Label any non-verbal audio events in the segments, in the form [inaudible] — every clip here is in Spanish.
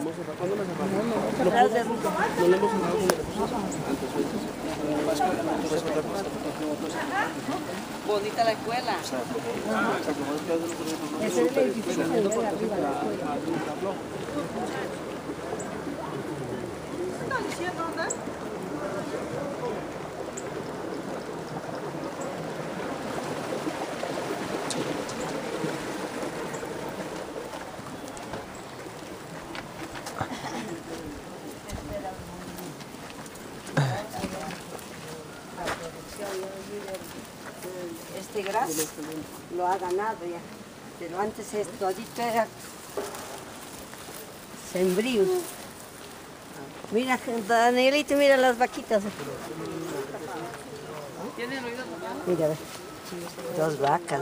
¿Cuándo me cerraron? No le hemos cerrado con el proceso. Antes Bonita la escuela. Ese es el edificio de arriba. Este gras lo ha ganado ya, pero antes esto todito era sembrío. Mira, Danielito, mira las vaquitas. Mira, ve. Dos vacas.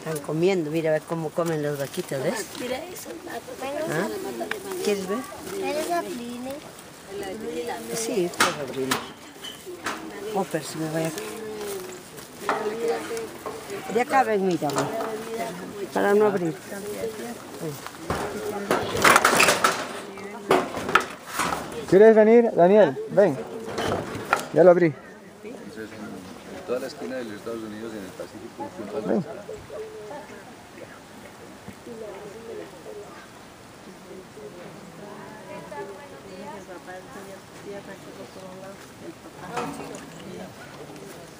Están comiendo, mira, ve cómo comen las vaquitas, ¿ves? Mira eso. ¿Ah? ¿Quieres ver? ¿Eres Pline? Sí, puedo abrir. Oh, pero se me vaya. Ya caben, mira, para no abrir. ¿Quieres venir, Daniel? Ven. Ya lo abrí. En toda la esquina de los Estados Unidos y en el Pacífico Ven.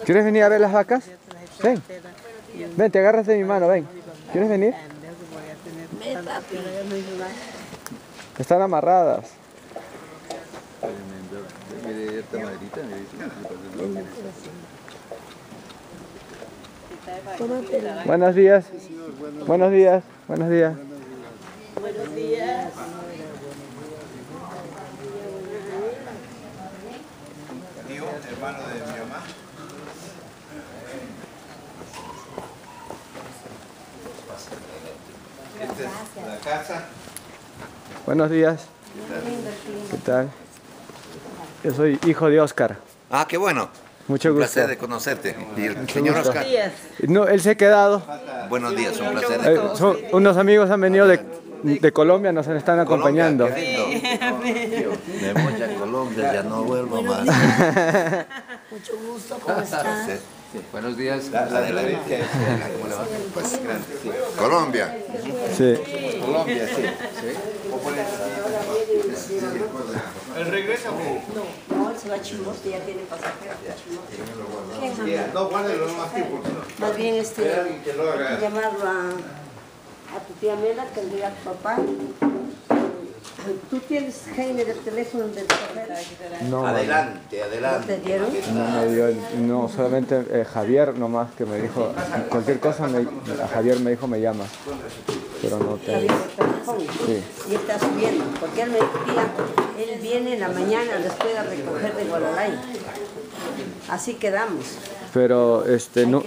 ¿Quieres venir a ver las vacas? Ven. Ven, te agarras de mi mano, ven. ¿Quieres venir? Están amarradas. Buenos días. Buenos días. Buenos días. Hermano de Esta es la casa. Buenos días. ¿Qué tal? Yo soy hijo de Oscar. Ah, qué bueno. Mucho Un gusto. placer de conocerte. Y el señor gusto. Oscar. No, él se ha quedado. Buenos días, un placer de Eh, son- unos amigos han venido de, de Colombia, nos están acompañando. Me voy a Colombia, ya no vuelvo más. [laughs] Mucho gusto, ¿cómo estás? Buenos días. La, la de la eh, ¿cómo le va? Pues grande. Colombia. Sí. Colombia, sí. No, él se va a Chimote, ya tiene. ¿Quién? No, guárdelo nomás aquí porque no. Más bien este, llamarlo a, a tu tía Mela, que le diga a tu papá. ¿Tú tienes Jaime del teléfono del chofer? No, Adelante, ¿No adelante. te dieron? no me dio, el- no, solamente eh, Javier nomás que me dijo, cualquier cosa, me, a Javier me dijo me llama, pero no teléfono. Sí. Y está subiendo, porque él me tía, él viene en la mañana después de recoger de Guadalajara. Así quedamos. Pero este, no,